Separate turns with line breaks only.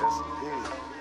Yes, indeed.